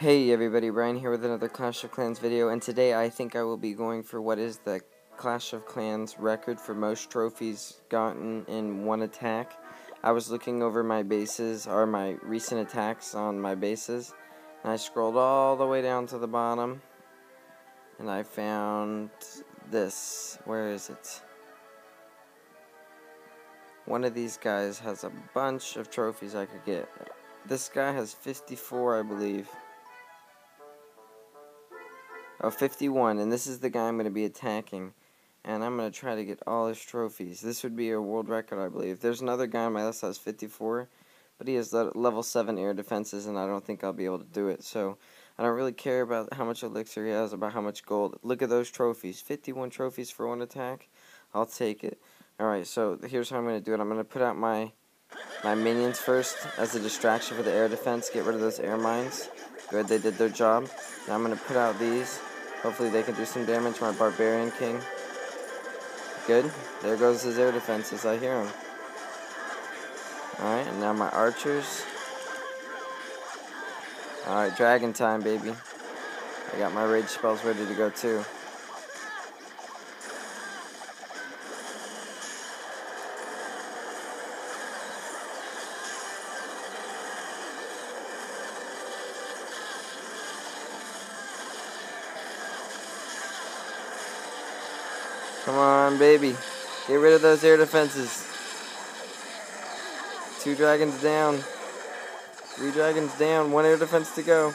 Hey everybody, Brian here with another Clash of Clans video, and today I think I will be going for what is the Clash of Clans record for most trophies gotten in one attack. I was looking over my bases, or my recent attacks on my bases, and I scrolled all the way down to the bottom, and I found this. Where is it? One of these guys has a bunch of trophies I could get. This guy has 54, I believe. Oh, 51, and this is the guy I'm going to be attacking. And I'm going to try to get all his trophies. This would be a world record, I believe. There's another guy on my list that has 54, but he has level 7 air defenses, and I don't think I'll be able to do it. So, I don't really care about how much elixir he has, about how much gold. Look at those trophies. 51 trophies for one attack. I'll take it. Alright, so here's how I'm going to do it. I'm going to put out my my minions first as a distraction for the air defense. Get rid of those air mines. Good, they did their job. Now I'm going to put out these. Hopefully they can do some damage my Barbarian King. Good. There goes his air defenses. I hear him. Alright, and now my archers. Alright, dragon time, baby. I got my rage spells ready to go, too. Come on, baby. Get rid of those air defenses. Two dragons down. Three dragons down. One air defense to go.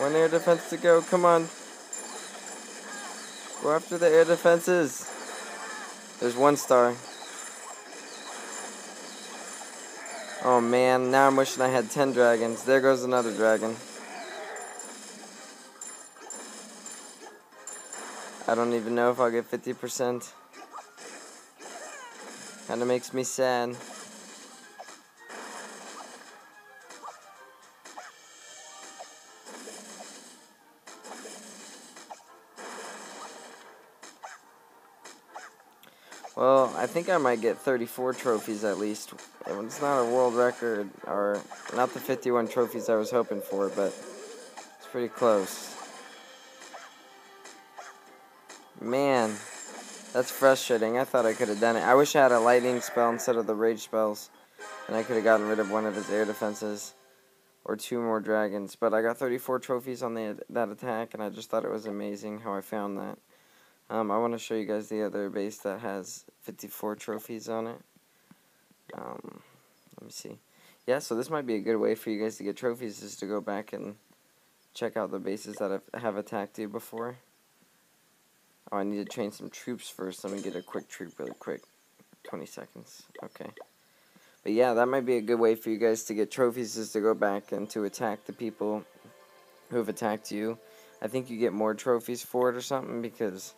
One air defense to go. Come on. Go after the air defenses. There's one star. Oh man, now I'm wishing I had 10 dragons. There goes another dragon. I don't even know if I'll get 50%. Kinda makes me sad. Well, I think I might get 34 trophies at least. It's not a world record, or not the 51 trophies I was hoping for, but it's pretty close. Man, that's frustrating. I thought I could have done it. I wish I had a lightning spell instead of the rage spells. And I could have gotten rid of one of his air defenses. Or two more dragons. But I got 34 trophies on the, that attack. And I just thought it was amazing how I found that. Um, I want to show you guys the other base that has 54 trophies on it. Um, let me see. Yeah, so this might be a good way for you guys to get trophies is to go back and check out the bases that have, have attacked you before. Oh, I need to train some troops first. Let me get a quick troop really quick. 20 seconds. Okay. But yeah, that might be a good way for you guys to get trophies is to go back and to attack the people who have attacked you. I think you get more trophies for it or something because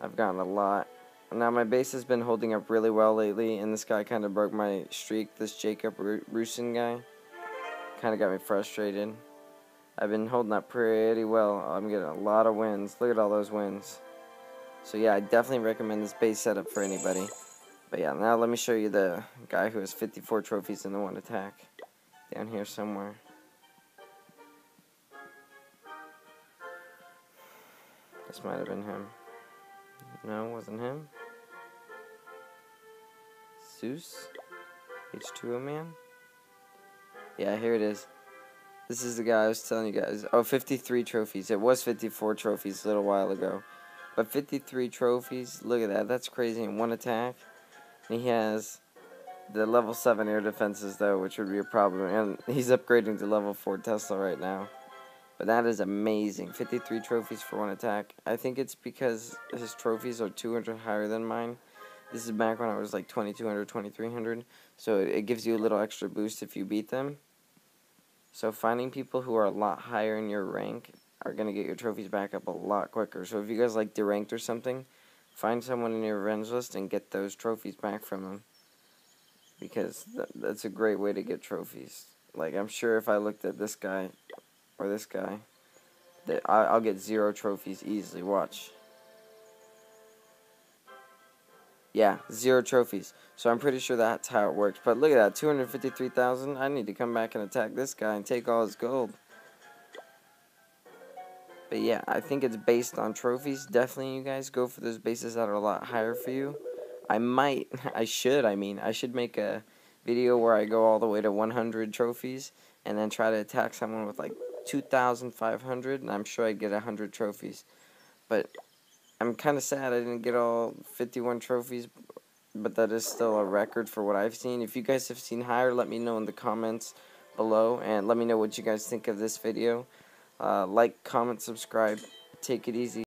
I've gotten a lot. Now my base has been holding up really well lately and this guy kind of broke my streak. This Jacob Rusin guy kind of got me frustrated. I've been holding up pretty well. I'm getting a lot of wins. Look at all those wins. So yeah, I definitely recommend this base setup for anybody. But yeah, now let me show you the guy who has 54 trophies in the one attack. Down here somewhere. This might have been him. No, wasn't him. Zeus? H2O man? Yeah, here it is. This is the guy I was telling you guys. Oh, 53 trophies. It was 54 trophies a little while ago. But 53 trophies, look at that. That's crazy in one attack. And he has the level 7 air defenses, though, which would be a problem. And he's upgrading to level 4 Tesla right now. But that is amazing. 53 trophies for one attack. I think it's because his trophies are 200 higher than mine. This is back when I was like 2200, 2300. So it gives you a little extra boost if you beat them. So finding people who are a lot higher in your rank are going to get your trophies back up a lot quicker. So if you guys like deranked or something, find someone in your revenge list and get those trophies back from them. Because th that's a great way to get trophies. Like, I'm sure if I looked at this guy, or this guy, that I I'll get zero trophies easily. Watch. Yeah, zero trophies. So I'm pretty sure that's how it works. But look at that, 253,000. I need to come back and attack this guy and take all his gold. But yeah, I think it's based on trophies. Definitely, you guys go for those bases that are a lot higher for you. I might, I should, I mean, I should make a video where I go all the way to 100 trophies and then try to attack someone with like 2,500 and I'm sure I'd get 100 trophies. But I'm kind of sad I didn't get all 51 trophies, but that is still a record for what I've seen. If you guys have seen higher, let me know in the comments below, and let me know what you guys think of this video. Uh, like, comment, subscribe. Take it easy.